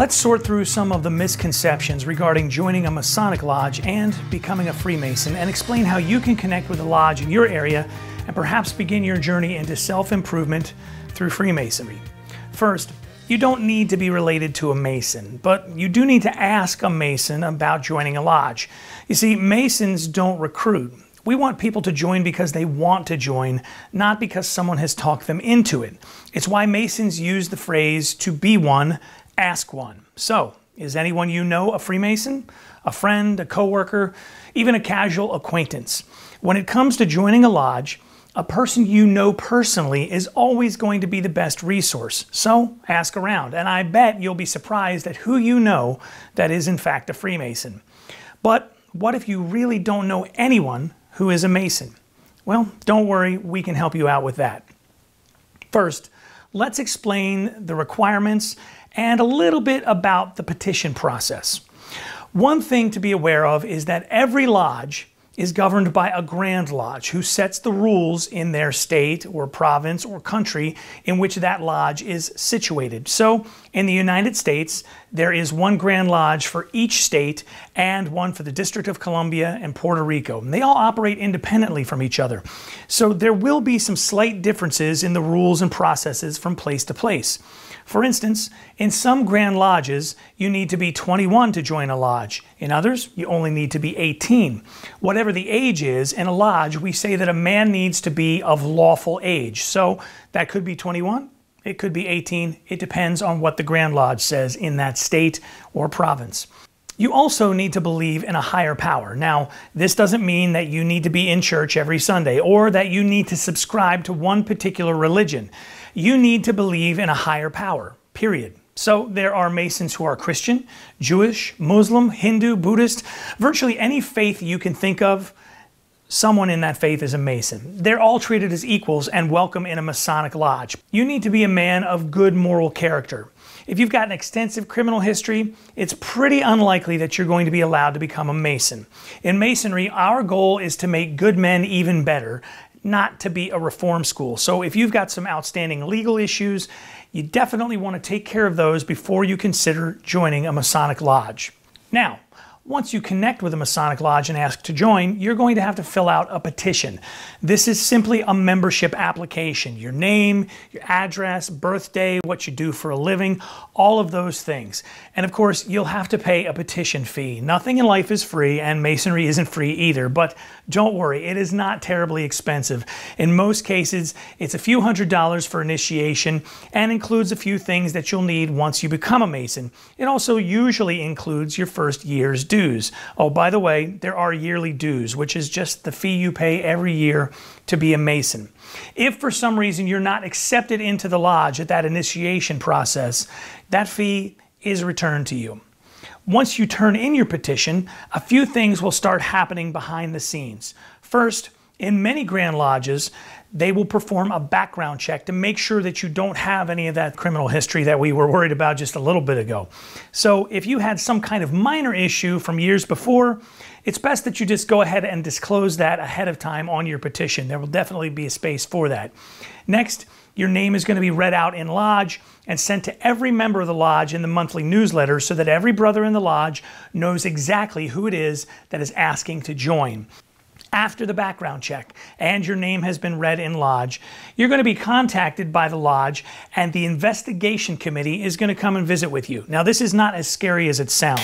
Let's sort through some of the misconceptions regarding joining a Masonic Lodge and becoming a Freemason and explain how you can connect with a lodge in your area and perhaps begin your journey into self improvement through Freemasonry. First, you don't need to be related to a Mason, but you do need to ask a Mason about joining a lodge. You see, Masons don't recruit. We want people to join because they want to join, not because someone has talked them into it. It's why Masons use the phrase to be one ask one. So, is anyone you know a Freemason? A friend, a coworker, even a casual acquaintance? When it comes to joining a lodge, a person you know personally is always going to be the best resource. So ask around, and I bet you'll be surprised at who you know that is in fact a Freemason. But what if you really don't know anyone who is a Mason? Well, don't worry, we can help you out with that. First, let's explain the requirements and a little bit about the petition process. One thing to be aware of is that every lodge is governed by a Grand Lodge who sets the rules in their state or province or country in which that lodge is situated. So, in the United States, there is one Grand Lodge for each state and one for the District of Columbia and Puerto Rico. And they all operate independently from each other. So, there will be some slight differences in the rules and processes from place to place. For instance, in some Grand Lodges, you need to be 21 to join a lodge. In others, you only need to be 18. Whatever the age is, in a lodge, we say that a man needs to be of lawful age. So that could be 21, it could be 18. It depends on what the Grand Lodge says in that state or province. You also need to believe in a higher power. Now, this doesn't mean that you need to be in church every Sunday or that you need to subscribe to one particular religion you need to believe in a higher power, period. So there are Masons who are Christian, Jewish, Muslim, Hindu, Buddhist, virtually any faith you can think of, someone in that faith is a Mason. They're all treated as equals and welcome in a Masonic lodge. You need to be a man of good moral character. If you've got an extensive criminal history, it's pretty unlikely that you're going to be allowed to become a Mason. In Masonry, our goal is to make good men even better not to be a reform school. So if you've got some outstanding legal issues, you definitely want to take care of those before you consider joining a Masonic Lodge. Now, once you connect with a Masonic Lodge and ask to join, you're going to have to fill out a petition. This is simply a membership application. Your name, your address, birthday, what you do for a living, all of those things. And of course, you'll have to pay a petition fee. Nothing in life is free, and Masonry isn't free either, but don't worry, it is not terribly expensive. In most cases, it's a few hundred dollars for initiation and includes a few things that you'll need once you become a Mason. It also usually includes your first year's dues. Oh, by the way, there are yearly dues, which is just the fee you pay every year to be a Mason. If for some reason you're not accepted into the lodge at that initiation process, that fee is returned to you. Once you turn in your petition, a few things will start happening behind the scenes. First, in many Grand Lodges, they will perform a background check to make sure that you don't have any of that criminal history that we were worried about just a little bit ago. So if you had some kind of minor issue from years before, it's best that you just go ahead and disclose that ahead of time on your petition. There will definitely be a space for that. Next, your name is going to be read out in lodge and sent to every member of the lodge in the monthly newsletter so that every brother in the lodge knows exactly who it is that is asking to join after the background check and your name has been read in lodge, you're going to be contacted by the lodge and the investigation committee is going to come and visit with you. Now, this is not as scary as it sounds.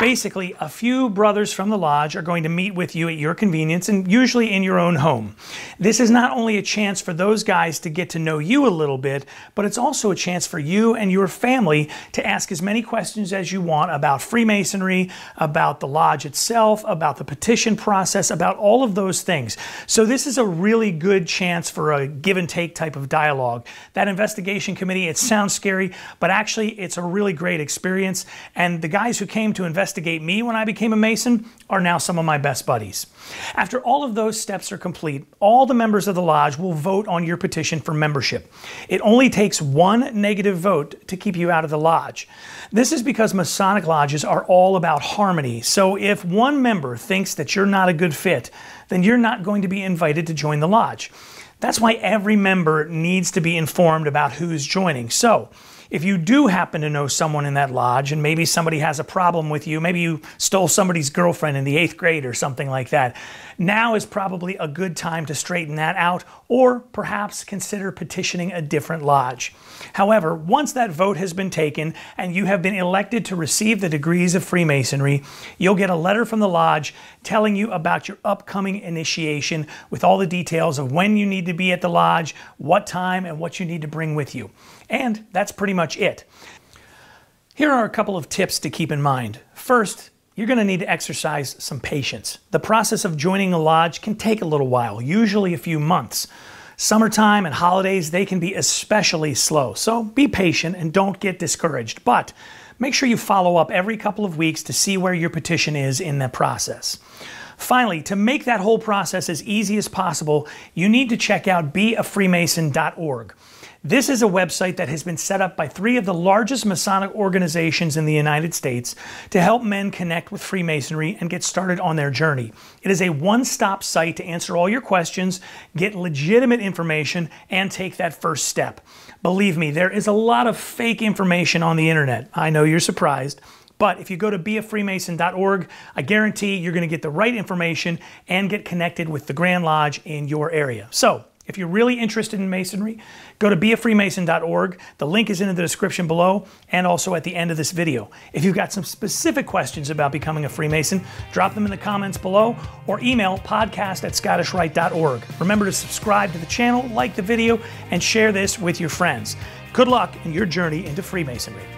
Basically, a few brothers from the lodge are going to meet with you at your convenience and usually in your own home. This is not only a chance for those guys to get to know you a little bit, but it's also a chance for you and your family to ask as many questions as you want about Freemasonry, about the lodge itself, about the petition process, about all of those things. So, this is a really good chance for a give and take type of dialogue. That investigation committee, it sounds scary, but actually, it's a really great experience. And the guys who came to investigate investigate me when I became a Mason are now some of my best buddies. After all of those steps are complete, all the members of the Lodge will vote on your petition for membership. It only takes one negative vote to keep you out of the Lodge. This is because Masonic Lodges are all about harmony, so if one member thinks that you're not a good fit, then you're not going to be invited to join the Lodge. That's why every member needs to be informed about who's joining. So, If you do happen to know someone in that lodge and maybe somebody has a problem with you, maybe you stole somebody's girlfriend in the eighth grade or something like that, now is probably a good time to straighten that out or perhaps consider petitioning a different lodge. However, once that vote has been taken and you have been elected to receive the degrees of Freemasonry, you'll get a letter from the lodge telling you about your upcoming initiation with all the details of when you need to be at the lodge, what time, and what you need to bring with you. And that's pretty much it. Here are a couple of tips to keep in mind. First, you're going to need to exercise some patience. The process of joining a lodge can take a little while, usually a few months. Summertime and holidays, they can be especially slow. So be patient and don't get discouraged. But make sure you follow up every couple of weeks to see where your petition is in the process. Finally, to make that whole process as easy as possible, you need to check out beafreemason.org. This is a website that has been set up by three of the largest Masonic organizations in the United States to help men connect with Freemasonry and get started on their journey. It is a one stop site to answer all your questions, get legitimate information, and take that first step. Believe me, there is a lot of fake information on the internet. I know you're surprised. But if you go to beafreemason.org, I guarantee you're going to get the right information and get connected with the Grand Lodge in your area. So, if you're really interested in Masonry, go to beafreemason.org. The link is in the description below and also at the end of this video. If you've got some specific questions about becoming a Freemason, drop them in the comments below or email podcast at scottishrite.org. Remember to subscribe to the channel, like the video, and share this with your friends. Good luck in your journey into Freemasonry.